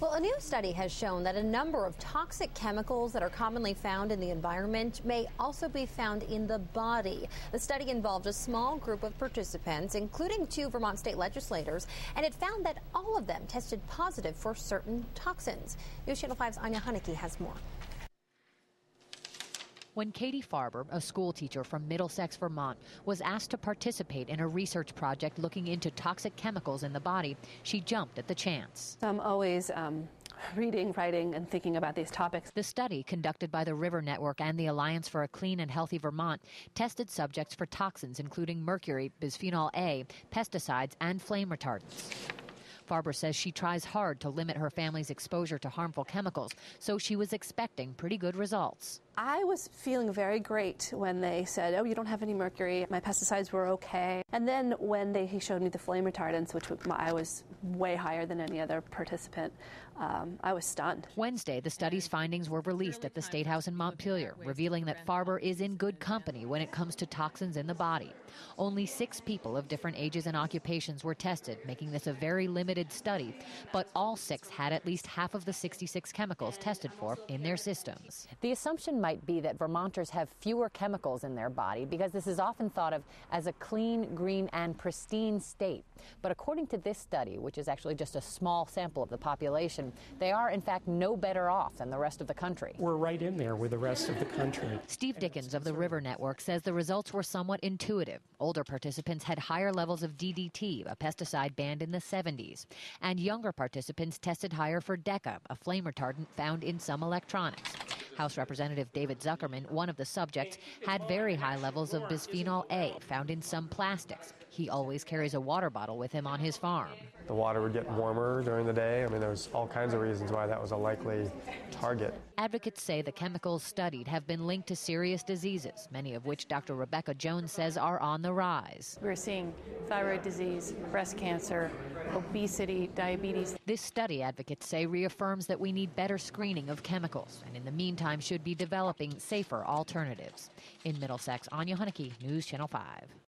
Well, a new study has shown that a number of toxic chemicals that are commonly found in the environment may also be found in the body. The study involved a small group of participants, including two Vermont state legislators, and it found that all of them tested positive for certain toxins. News Channel 5's Anya Haneke has more. When Katie Farber, a school teacher from Middlesex, Vermont, was asked to participate in a research project looking into toxic chemicals in the body, she jumped at the chance. I'm always um, reading, writing, and thinking about these topics. The study, conducted by the River Network and the Alliance for a Clean and Healthy Vermont, tested subjects for toxins including mercury, bisphenol A, pesticides, and flame retardants. Farber says she tries hard to limit her family's exposure to harmful chemicals, so she was expecting pretty good results. I was feeling very great when they said, "Oh, you don't have any mercury. My pesticides were okay." And then when they showed me the flame retardants, which I was way higher than any other participant, um, I was stunned. Wednesday, the study's findings were released at the State House in Montpelier, revealing that Farber is in good company when it comes to toxins in the body. Only six people of different ages and occupations were tested, making this a very limited study, but all six had at least half of the 66 chemicals tested for in their systems. The assumption might be that Vermonters have fewer chemicals in their body because this is often thought of as a clean, green, and pristine state. But according to this study, which is actually just a small sample of the population, they are, in fact, no better off than the rest of the country. We're right in there with the rest of the country. Steve Dickens of the River Network says the results were somewhat intuitive. Older participants had higher levels of DDT, a pesticide banned in the 70s, and younger participants tested higher for DECA, a flame retardant found in some electronics. House Representative David Zuckerman, one of the subjects, had very high levels of bisphenol A found in some plastics. He always carries a water bottle with him on his farm. The water would get warmer during the day. I mean, there's all kinds of reasons why that was a likely target. Advocates say the chemicals studied have been linked to serious diseases, many of which Dr. Rebecca Jones says are on the rise. We're seeing thyroid disease, breast cancer, obesity, diabetes. This study, advocates say, reaffirms that we need better screening of chemicals and in the meantime should be developing safer alternatives. In Middlesex, Anya Haneke, News Channel 5.